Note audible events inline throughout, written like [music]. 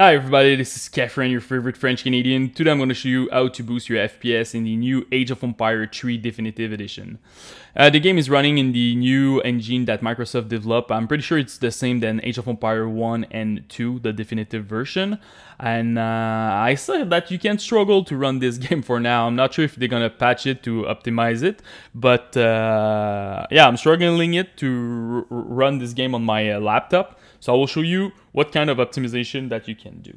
Hi everybody, this is Kephren, your favorite French Canadian. Today I'm going to show you how to boost your FPS in the new Age of Empire 3 Definitive Edition. Uh, the game is running in the new engine that Microsoft developed. I'm pretty sure it's the same than Age of Empire 1 and 2, the definitive version. And uh, I said that you can struggle to run this [laughs] game for now. I'm not sure if they're going to patch it to optimize it. But uh, yeah, I'm struggling it to run this game on my uh, laptop. So I will show you what kind of optimization that you can do.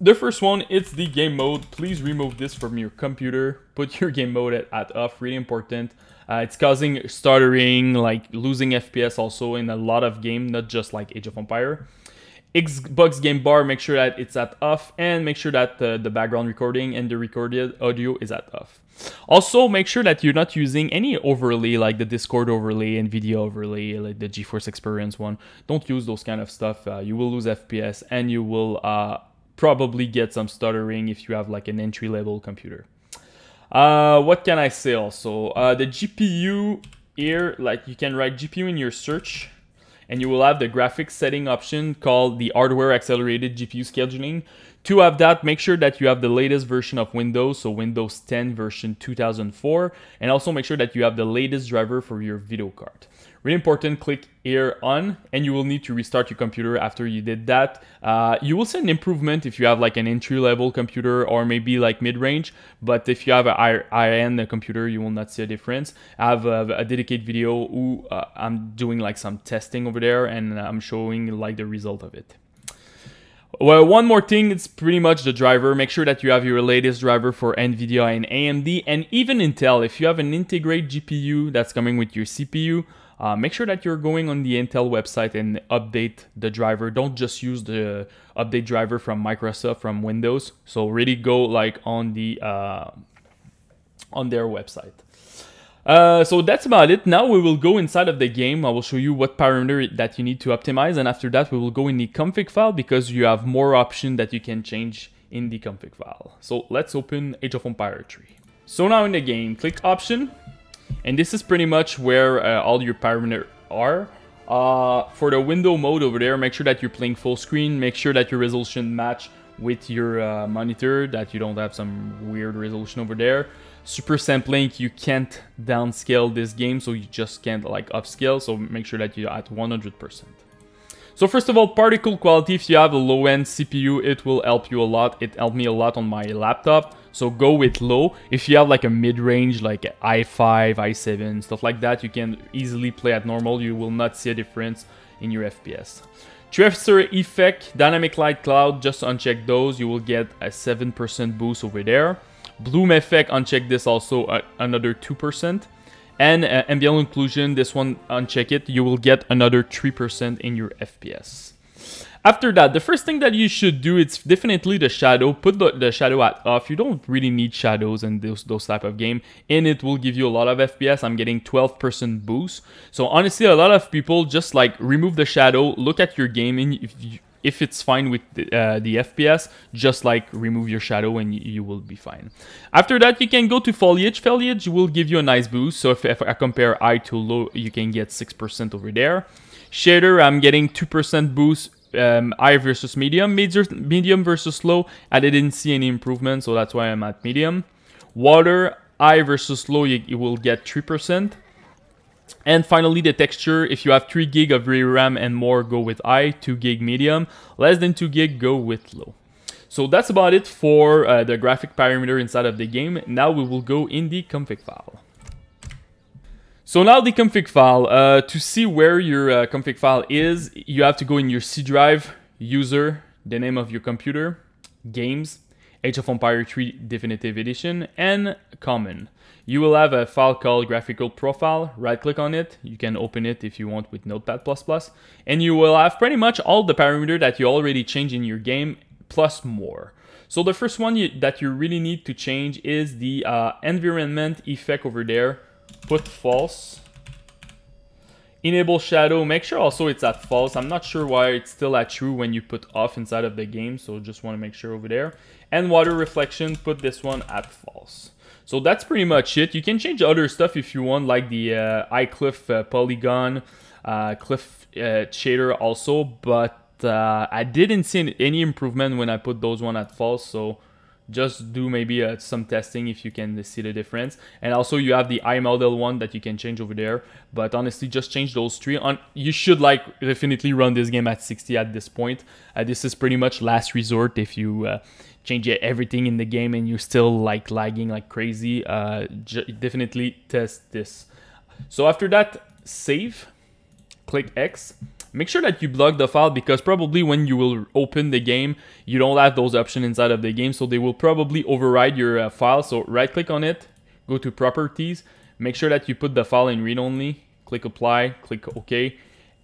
The first one, it's the game mode. Please remove this from your computer. Put [laughs] your game mode at, at off, really important. Uh, it's causing stuttering, like losing FPS also in a lot of game, not just like Age of Empire. Xbox game bar, make sure that it's at off and make sure that uh, the background recording and the recorded audio is at off. Also, make sure that you're not using any overlay like the Discord overlay and video overlay, like the GeForce Experience one. Don't use those kind of stuff. Uh, you will lose FPS and you will uh, probably get some stuttering if you have like an entry level computer. Uh, what can I say also? Uh, the GPU here, like you can write GPU in your search and you will have the graphics setting option called the hardware accelerated GPU scheduling. To have that, make sure that you have the latest version of Windows, so Windows 10 version 2004, and also make sure that you have the latest driver for your video card. Really important, click here on, and you will need to restart your computer after you did that. Uh, you will see an improvement if you have like an entry-level computer or maybe like mid-range, but if you have a high-end computer, you will not see a difference. I have a, a dedicated video who uh, I'm doing like some testing over there, and I'm showing like the result of it. Well, one more thing, it's pretty much the driver. Make sure that you have your latest driver for NVIDIA and AMD, and even Intel. If you have an integrate GPU that's coming with your CPU, uh, make sure that you're going on the Intel website and update the driver. Don't just use the update driver from Microsoft from Windows. So really go like on the uh, on their website. Uh, so that's about it. Now we will go inside of the game. I will show you what parameter that you need to optimize. And after that, we will go in the config file because you have more options that you can change in the config file. So let's open Age of Empire 3. So now in the game, click option and this is pretty much where uh, all your parameters are. Uh, for the window mode over there, make sure that you're playing full screen. Make sure that your resolution match with your uh, monitor, that you don't have some weird resolution over there. Super sampling, you can't downscale this game, so you just can't like upscale, so make sure that you're at 100%. So first of all, particle quality, if you have a low-end CPU, it will help you a lot. It helped me a lot on my laptop. So go with low. If you have like a mid-range, like i5, i7, stuff like that, you can easily play at normal. You will not see a difference in your FPS. Tracer effect, dynamic light cloud, just uncheck those. You will get a 7% boost over there. Bloom effect, uncheck this also, uh, another 2%. And uh, ambient occlusion, this one, uncheck it. You will get another 3% in your FPS. After that, the first thing that you should do it's definitely the shadow. Put the, the shadow at off. You don't really need shadows in those, those type of game. And it will give you a lot of FPS. I'm getting 12% boost. So honestly, a lot of people just like remove the shadow, look at your game, and if, you, if it's fine with the, uh, the, FPS, just like remove your shadow and you, will be fine. After that, you can go to foliage. Foliage will give you a nice boost. So if, if I compare high to low, you can get 6% over there. Shader, I'm getting 2% boost um, high versus medium. Medium versus low, I didn't see any improvement, so that's why I'm at medium. Water, high versus low, you, you will get 3%. And finally, the texture, if you have 3 gig of RAM and more, go with high, 2 gig medium. Less than 2 gig, go with low. So that's about it for uh, the graphic parameter inside of the game. Now we will go in the config file. So now the config file, uh, to see where your uh, config file is, you have to go in your C drive, user, the name of your computer, games, Age of Empire 3 Definitive Edition, and common. You will have a file called graphical profile, right click on it, you can open it if you want with Notepad++, and you will have pretty much all the parameter that you already changed in your game, plus more. So the first one you, that you really need to change is the uh, environment effect over there, put false. Enable shadow, make sure also it's at false. I'm not sure why it's still at true when you put off inside of the game, so just want to make sure over there. And water reflection, put this one at false. So that's pretty much it. You can change other stuff if you want, like the uh, iCliff uh, polygon, uh, cliff uh, shader also, but uh, I didn't see any improvement when I put those one at false. So just do maybe uh, some testing if you can see the difference. And also you have the iModel one that you can change over there. But honestly, just change those three. On you should like definitely run this game at 60 at this point. Uh, this is pretty much last resort if you uh, change everything in the game and you're still like lagging like crazy. Uh, definitely test this. So after that, save. Click X make sure that you block the file because probably when you will open the game, you don't have those options inside of the game. So they will probably override your uh, file. So right click on it, go to properties, make sure that you put the file in read only, click apply, click OK.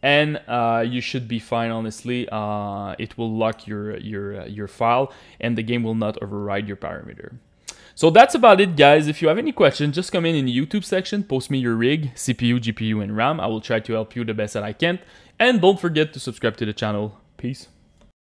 And uh, you should be fine, honestly. Uh, it will lock your, your, uh, your file and the game will not override your parameter. So that's about it guys. If you have any questions, just come in in the YouTube section, post me your rig, CPU, GPU, and RAM. I will try to help you the best that I can. And don't forget to subscribe to the channel. Peace.